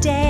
day.